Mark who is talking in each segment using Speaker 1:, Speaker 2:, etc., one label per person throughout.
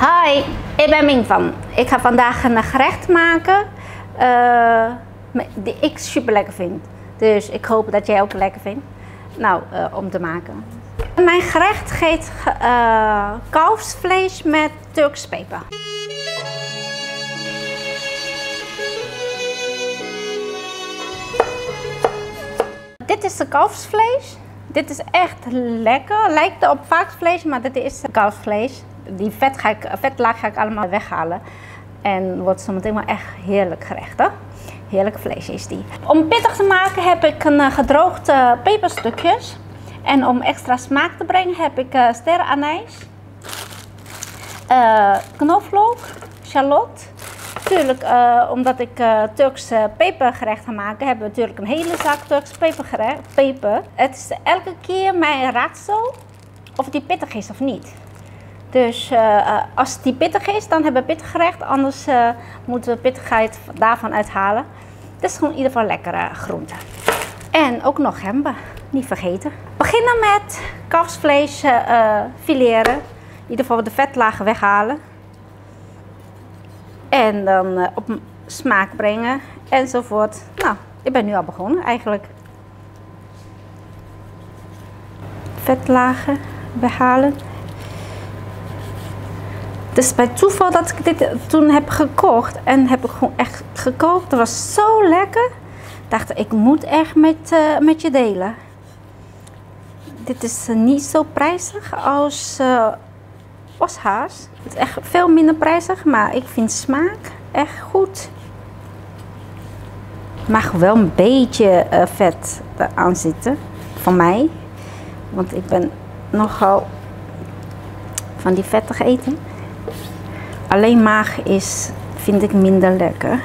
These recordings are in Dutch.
Speaker 1: Hi, ik ben Ming van. Ik ga vandaag een gerecht maken uh, die ik super lekker vind. Dus ik hoop dat jij ook lekker vindt. Nou, uh, om te maken. Mijn gerecht heet uh, kalfsvlees met Turks peper. Dit is de kalfsvlees. Dit is echt lekker. Lijkt op varkensvlees, maar dit is kalfsvlees die vet ga vetlaag ga ik allemaal weghalen. En wordt zometeen maar echt heerlijk gerecht. Heerlijk vlees is die. Om pittig te maken heb ik een uh, gedroogde peperstukjes. En om extra smaak te brengen heb ik uh, sterrenanijs, uh, knoflook, shallot. Natuurlijk, omdat ik uh, Turks pepergerecht ga maken, hebben we natuurlijk een hele zak Turks pepergerecht, peper. Het is elke keer mijn raadsel of die pittig is of niet. Dus uh, als die pittig is, dan hebben we pittig gerecht. Anders uh, moeten we pittigheid daarvan uithalen. Het is gewoon in ieder geval lekkere groente. En ook nog gember, niet vergeten. Beginnen met kalfsvlees fileren. In ieder geval de vetlagen weghalen. En dan op smaak brengen enzovoort. Nou, ik ben nu al begonnen eigenlijk. Vetlagen weghalen. Dus bij toeval dat ik dit toen heb gekocht en heb ik gewoon echt gekookt. Dat was zo lekker. Dacht ik moet echt met, uh, met je delen. Dit is uh, niet zo prijzig als uh, oshaas. Het is echt veel minder prijzig, maar ik vind smaak echt goed. Mag wel een beetje vet aan zitten, van mij. Want ik ben nogal van die vettig eten. Alleen maag is, vind ik minder lekker.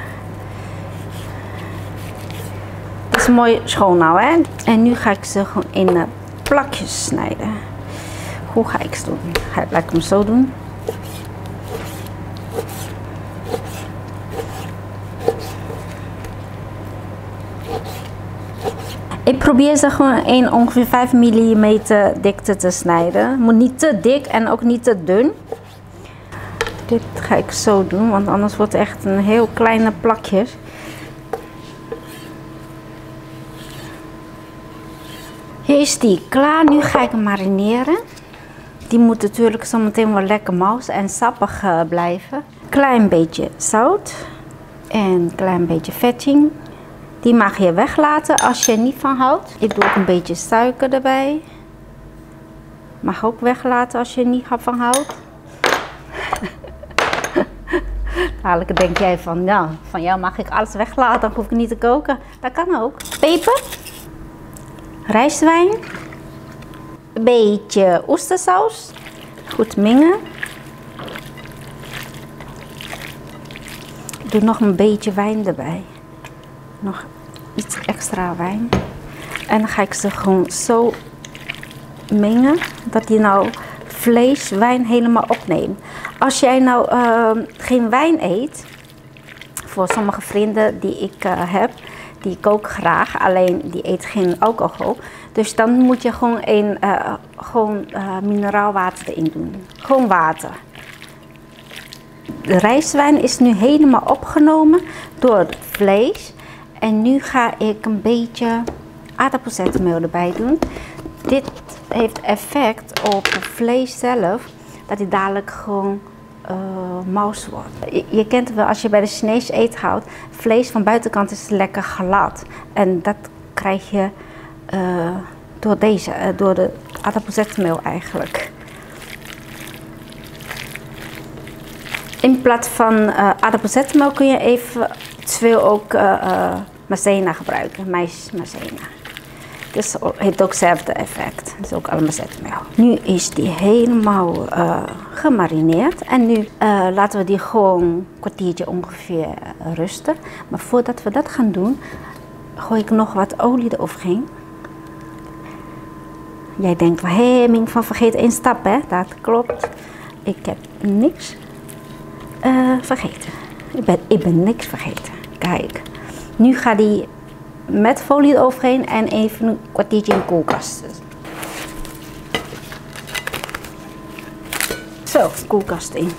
Speaker 1: Het is mooi schoon nou hè. En nu ga ik ze gewoon in uh, plakjes snijden. Hoe ga ik ze doen? Ga, laat ik hem zo doen. Ik probeer ze gewoon in ongeveer 5 mm dikte te snijden. Moet niet te dik en ook niet te dun. Dit ga ik zo doen, want anders wordt het echt een heel kleine plakjes. Hier is die klaar. Nu ga ik hem marineren. Die moet natuurlijk zo meteen wel lekker mous en sappig uh, blijven. Klein beetje zout. En klein beetje vetting. Die mag je weglaten als je er niet van houdt. Ik doe ook een beetje suiker erbij. Mag ook weglaten als je er niet van houdt. Dadelijk denk jij van, ja, van jou mag ik alles weglaten, dan hoef ik niet te koken. Dat kan ook. Peper, rijstwijn, een beetje oestersaus, goed mengen. Ik doe nog een beetje wijn erbij. Nog iets extra wijn. En dan ga ik ze gewoon zo mengen dat die nou vlees, wijn helemaal opneemt. Als jij nou uh, geen wijn eet, voor sommige vrienden die ik uh, heb, die kook graag, alleen die eet geen alcohol. Dus dan moet je gewoon, een, uh, gewoon mineraalwater erin doen. Gewoon water. De rijstwijn is nu helemaal opgenomen door het vlees. En nu ga ik een beetje aardappelzetmeel erbij doen. Dit heeft effect op het vlees zelf, dat hij dadelijk gewoon uh, mous wordt. Je, kent het wel, als je bij de Chinese eet houdt, vlees van buitenkant is lekker glad. En dat krijg je uh, door deze, uh, door de aardappelzetmeel eigenlijk. In plaats van uh, aardappelzetmeel kun je eventueel ook uh, gebruiken, mais maizena. Dus heeft ook hetzelfde effect. Is ook allemaal zetmeel. Nu is die helemaal uh, gemarineerd. En nu uh, laten we die gewoon een kwartiertje ongeveer uh, rusten. Maar voordat we dat gaan doen, gooi ik nog wat olie eroverheen. Jij denkt, hé hey, Ming van vergeet één stap hè. Dat klopt. Ik heb niks vergeten. Ik ben, ik ben niks vergeten. Kijk. Nu gaat die met folie eroverheen en even een kwartiertje in de koelkast. Zo, koelkast in.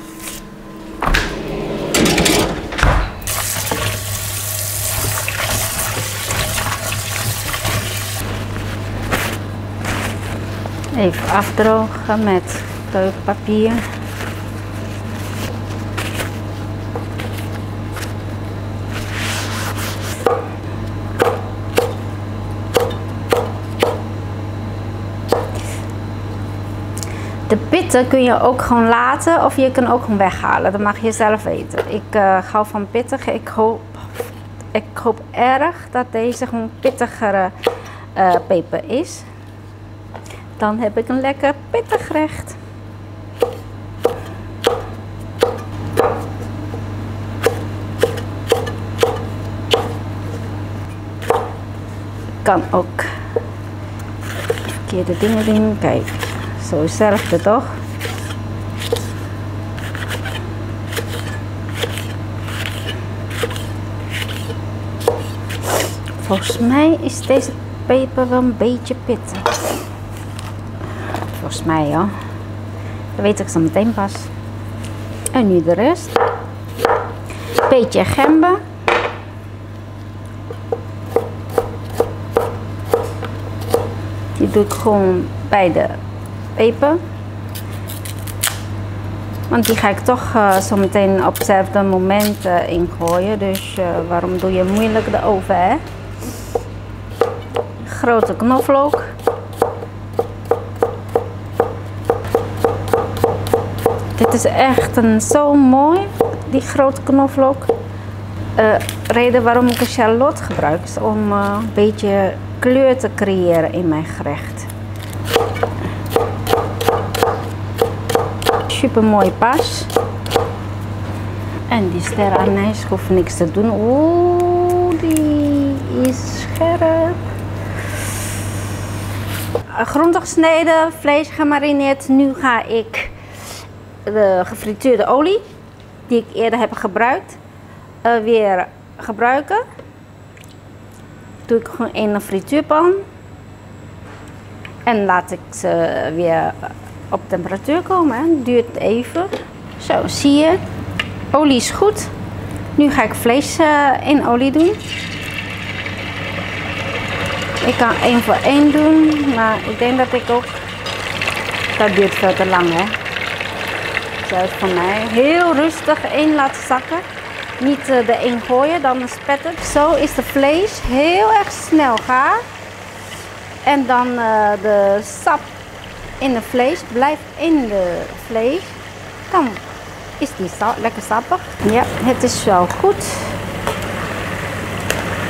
Speaker 1: Even afdrogen met keukenpapier. Pitten kun je ook gewoon laten of je kan ook gewoon weghalen. Dat mag je zelf weten. Ik uh, hou van pittig. Ik hoop, ik hoop erg dat deze gewoon pittigere uh, peper is. Dan heb ik een lekker pittig gerecht. kan ook verkeerde dingen doen. Kijk, zo hetzelfde toch? Volgens mij is deze peper wel een beetje pittig. Volgens mij ja. Dat weet ik zo meteen pas. En nu de rest. Beetje gember. Die doe ik gewoon bij de peper. Want die ga ik toch uh, zo meteen op hetzelfde moment uh, ingooien. Dus uh, waarom doe je moeilijk de oven, hè? Grote knoflook. Dit is echt een, zo mooi, die grote knoflook. reden waarom ik een shallot gebruik is om een beetje kleur te creëren in mijn gerecht. Super mooi pas. En die sterrenanijs hoef niks te doen. Oeh, die is scherp. Grondig gesneden, vlees gemarineerd. Nu ga ik de gefrituurde olie, die ik eerder heb gebruikt, uh, weer gebruiken doe ik gewoon in een frituurpan. En laat ik ze weer op temperatuur komen. Hè. Duurt even. Zo, zie je. Olie is goed. Nu ga ik vlees uh, in olie doen. Ik kan één voor één doen, maar ik denk dat ik ook... Dat duurt veel te lang, hè. Is voor mij. Heel rustig in laten zakken niet uh, erin gooien, dan spet het. Zo is de vlees heel erg snel gaar. En dan uh, de sap in het vlees blijft in de vlees. Dan is die sa lekker sappig. Ja, het is wel goed.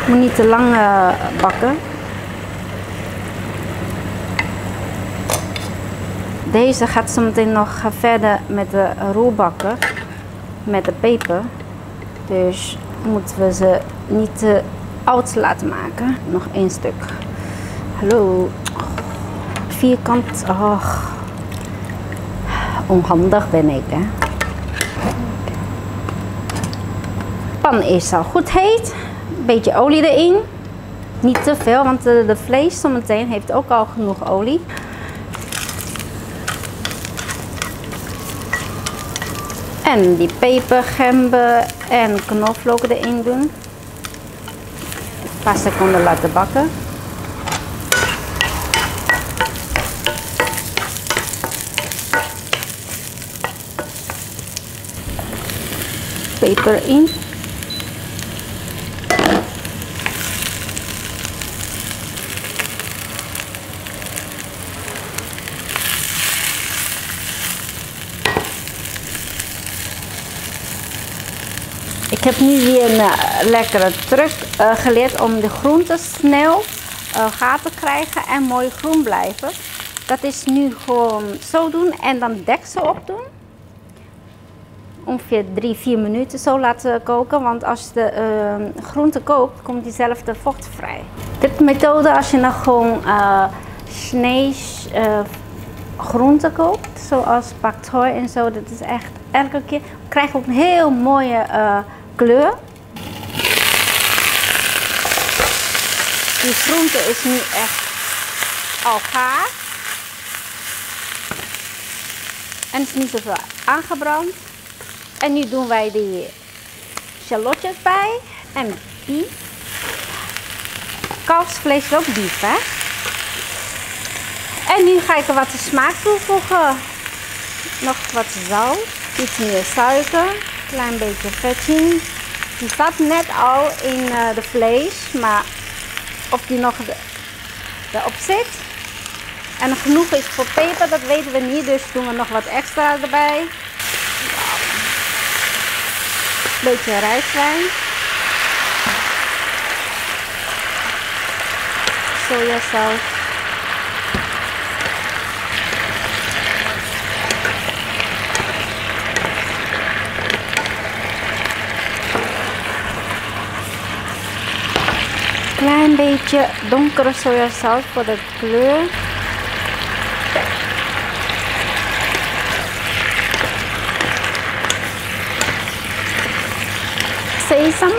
Speaker 1: Moet niet te lang uh, bakken. Deze gaat zo meteen nog verder met de roerbakken met de peper. Dus moeten we ze niet te oud laten maken. Nog één stuk. Hallo. Vierkant. Oh. Onhandig ben ik, hè. Pan is al goed heet. Beetje olie erin. Niet te veel, want de, de vlees zometeen heeft ook al genoeg olie. En die peper, gember en knoflook erin doen. Een paar seconden laten bakken. Peper in. Ik heb nu weer een uh, lekkere truc uh, geleerd om de groenten snel uh, gaar te krijgen en mooi groen blijven. Dat is nu gewoon zo doen en dan deksel op doen. Ongeveer 3-4 minuten zo laten koken, want als je de groente kookt, komt diezelfde vocht vrij. Dit methode als je nog gewoon snees groenten koopt, zoals pak en zo, dat is echt elke keer krijg je ook een heel mooie kleur. Die groente is nu echt al gaar. En is niet zoveel aangebrand. En nu doen wij die shallotjes bij. En bief. Kalfsvlees is ook bief, hè. En nu ga ik er wat smaak toevoegen. Nog wat zout, iets meer suiker, klein beetje vetting. Die staat net al in uh, de vlees, maar of die nog erop zit en genoeg is voor peper, dat weten we niet, dus doen we nog wat extra erbij. Beetje rijstwijn. Sojasaus. Klein beetje donkere sojasaus voor de kleur. sesam.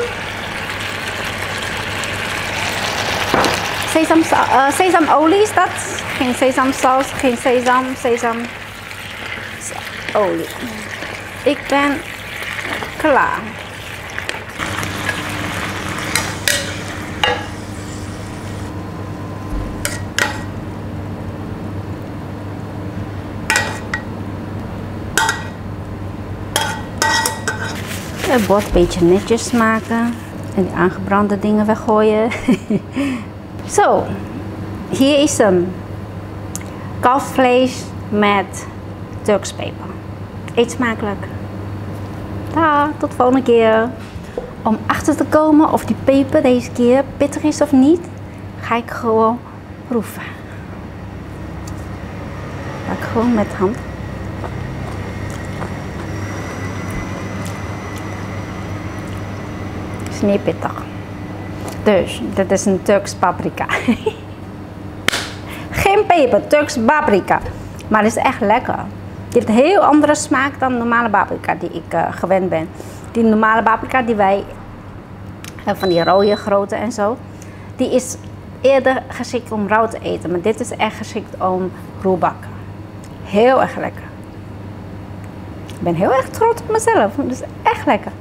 Speaker 1: Sesam, uh, sesamolie is dat. Geen sesamsaus, geen sesam, sesamolie. Ik ben klaar. Het bord een beetje netjes maken. En die aangebrande dingen weggooien. Zo, hier is hem. Kalfsvlees met Turks peper. Eet smakelijk. Ta, tot de volgende keer. Om achter te komen of die peper deze keer pittig is of niet, ga ik gewoon proeven. Pak gewoon met hand. Sneeuwpittig. Dus, dit is een Turks paprika. Geen peper, Turks paprika. Maar het is echt lekker. Het heeft een heel andere smaak dan normale paprika die ik uh, gewend ben. Die normale paprika die wij, uh, van die rode grote en zo, die is eerder geschikt om rauw te eten. Maar dit is echt geschikt om roerbakken. Heel erg lekker. Ik ben heel erg trots op mezelf. Het is echt lekker.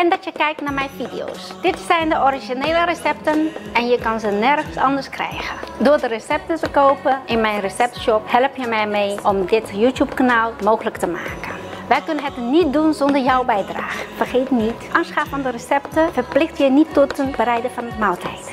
Speaker 1: Fijn dat je kijkt naar mijn video's. Dit zijn de originele recepten en je kan ze nergens anders krijgen. Door de recepten te kopen in mijn receptshop help je mij mee om dit YouTube kanaal mogelijk te maken. Wij kunnen het niet doen zonder jouw bijdrage. Vergeet niet, aanschaf van de recepten verplicht je niet tot het bereiden van maaltijd.